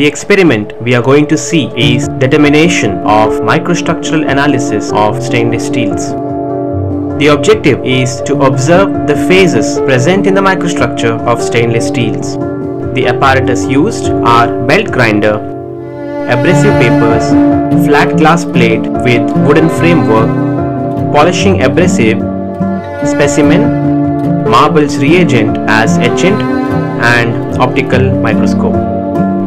The experiment we are going to see is determination of microstructural analysis of stainless steels. The objective is to observe the phases present in the microstructure of stainless steels. The apparatus used are belt grinder, abrasive papers, flat glass plate with wooden framework, polishing abrasive, specimen, Marble's reagent as etchant and optical microscope.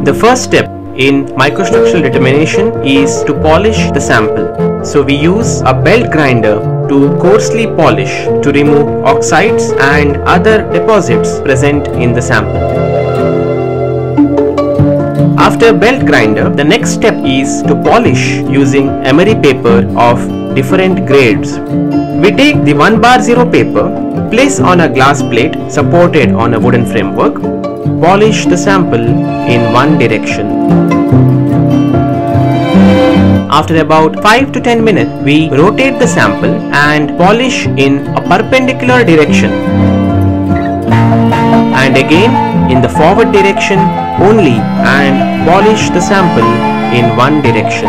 The first step in microstructural determination is to polish the sample. So we use a belt grinder to coarsely polish to remove oxides and other deposits present in the sample. After belt grinder, the next step is to polish using emery paper of different grades. We take the 1 bar 0 paper, place on a glass plate supported on a wooden framework, polish the sample in one direction. After about 5 to 10 minutes, we rotate the sample and polish in a perpendicular direction. And again in the forward direction only and polish the sample in one direction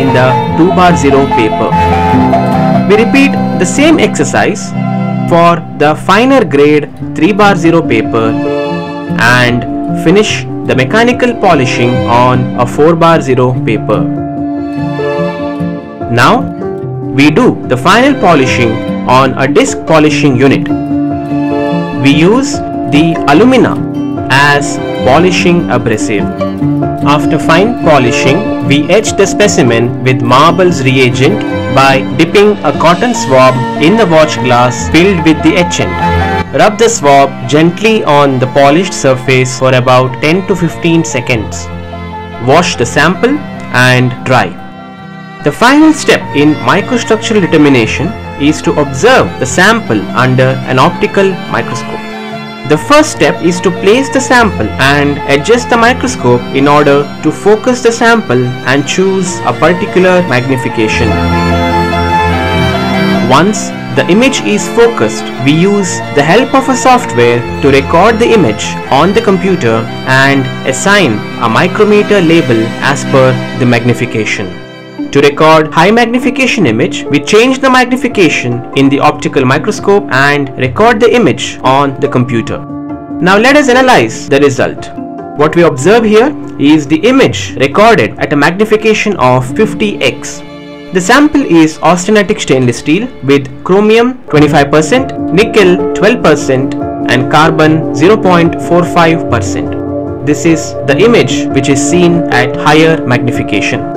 in the 2 bar 0 paper. We repeat the same exercise for the finer grade 3 bar 0 paper and finish the mechanical polishing on a 4 bar 0 paper. Now we do the final polishing on a disc polishing unit. We use the alumina as polishing abrasive. After fine polishing, we etch the specimen with Marble's reagent by dipping a cotton swab in the watch glass filled with the etchant. Rub the swab gently on the polished surface for about 10 to 15 seconds. Wash the sample and dry. The final step in microstructural determination is to observe the sample under an optical microscope. The first step is to place the sample and adjust the microscope in order to focus the sample and choose a particular magnification. Once the image is focused, we use the help of a software to record the image on the computer and assign a micrometer label as per the magnification. To record high magnification image, we change the magnification in the optical microscope and record the image on the computer. Now let us analyze the result. What we observe here is the image recorded at a magnification of 50x. The sample is austenitic stainless steel with chromium 25%, nickel 12% and carbon 0.45%. This is the image which is seen at higher magnification.